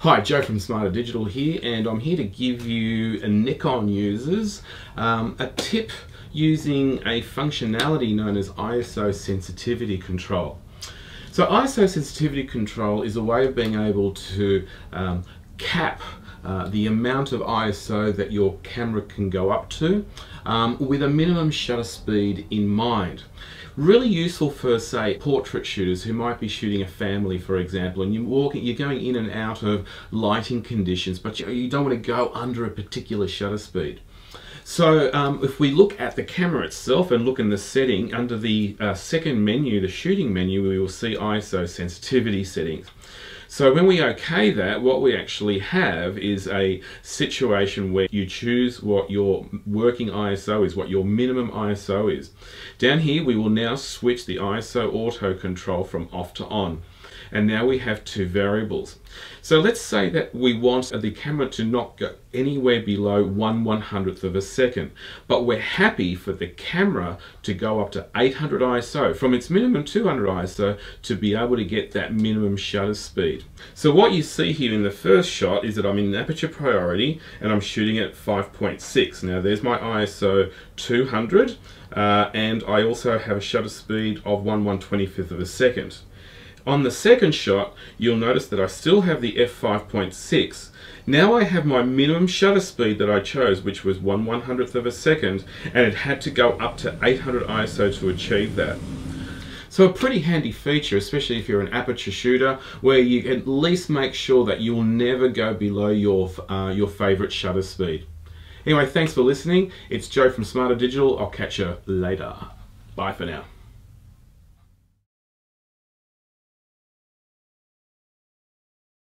Hi, Joe from Smarter Digital here, and I'm here to give you a Nikon users um, a tip using a functionality known as ISO sensitivity control. So ISO sensitivity control is a way of being able to um, cap uh, the amount of ISO that your camera can go up to um, with a minimum shutter speed in mind. Really useful for say portrait shooters who might be shooting a family for example and you're walking, you're going in and out of lighting conditions but you, you don't want to go under a particular shutter speed. So um, if we look at the camera itself and look in the setting, under the uh, second menu, the shooting menu, we will see ISO sensitivity settings. So when we OK that, what we actually have is a situation where you choose what your working ISO is, what your minimum ISO is. Down here, we will now switch the ISO auto control from off to on and now we have two variables. So let's say that we want the camera to not go anywhere below 1 100th of a second, but we're happy for the camera to go up to 800 ISO, from its minimum 200 ISO, to be able to get that minimum shutter speed. So what you see here in the first shot is that I'm in aperture priority and I'm shooting at 5.6. Now there's my ISO 200 uh, and I also have a shutter speed of 1 125th of a second. On the second shot, you'll notice that I still have the f5.6. Now I have my minimum shutter speed that I chose, which was 1 100th of a second, and it had to go up to 800 ISO to achieve that. So a pretty handy feature, especially if you're an aperture shooter, where you at least make sure that you'll never go below your, uh, your favorite shutter speed. Anyway, thanks for listening. It's Joe from Smarter Digital. I'll catch you later. Bye for now.